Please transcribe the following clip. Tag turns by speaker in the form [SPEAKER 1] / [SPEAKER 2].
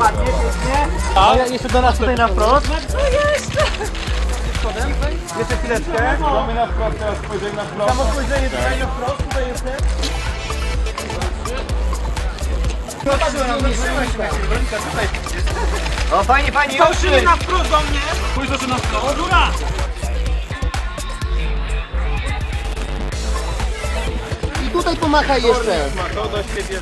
[SPEAKER 1] Tak? do nas tutaj na wprost.
[SPEAKER 2] No co jeszcze?
[SPEAKER 1] Jeszcze chwileczkę.
[SPEAKER 3] Mamy na wprost, teraz spojrzenie na wprost.
[SPEAKER 1] Samo spojrzenie tutaj na wprost, tutaj jestem. No tak, no, tutaj. O, fajnie, fajnie,
[SPEAKER 2] Fałszywy na wprost do mnie.
[SPEAKER 3] Pójdź do na wprost.
[SPEAKER 2] O, góra.
[SPEAKER 1] I tutaj pomachaj jeszcze.
[SPEAKER 3] To do świetnie.